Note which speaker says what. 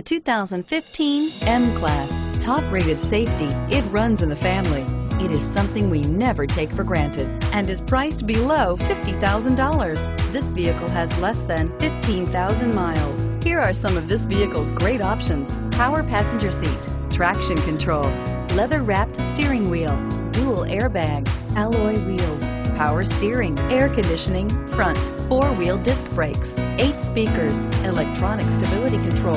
Speaker 1: The 2015 M-Class. Top-rated safety, it runs in the family. It is something we never take for granted and is priced below $50,000. This vehicle has less than 15,000 miles. Here are some of this vehicle's great options. Power passenger seat, traction control, leather-wrapped steering wheel, dual airbags, alloy wheels, power steering, air conditioning, front, four-wheel disc brakes, eight speakers, electronic stability control.